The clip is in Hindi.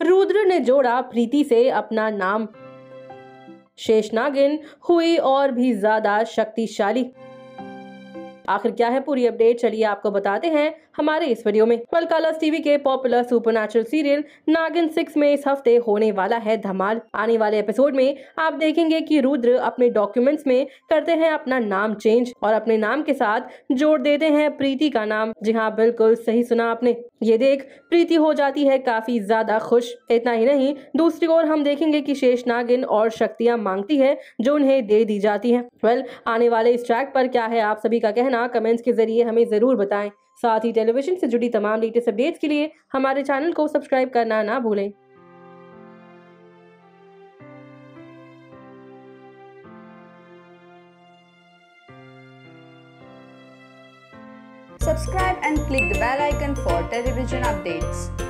रुद्र ने जोड़ा प्रीति से अपना नाम। शेषनागिन हुई और भी ज़्यादा शक्तिशाली आखिर क्या है पूरी अपडेट? चलिए आपको बताते हैं हमारे इस वीडियो में। वेल कलर्स टीवी के popular super serial Naagin six में इस हफ़्ते होने वाला है धमाल। आने वाले एपिसोड में आप देखेंगे कि रुद्र अपने डॉक्यूमेंट्स में करते हैं अपना नाम चेंज और अपने नाम के साथ जोड़ देते हैं प्रीति का नाम। जी हाँ बिल्कुल सही सुना आपने। ये देख प्रीति हो जाती है काफ़ी ज़्यादा खुश। इतना ही नहीं, दूसरी ओर हम देखेंगे कि शेष नागिन और शक्तियाँ मांगती है जो उन्हें दे दी जाती है। वेल आने वाले इस ट्रैक पर क्या है आप सभी का कहना कमेंट्स के ज़रिए हमें ज़रूर बताएँ साथ ही टेलीविज़न से जुड़ी तमाम लेटेस्ट अपडेट्स के लिए हमारे चैनल को सब्सक्राइब करना ना भूलें Subscribe and click the bell icon for television updates.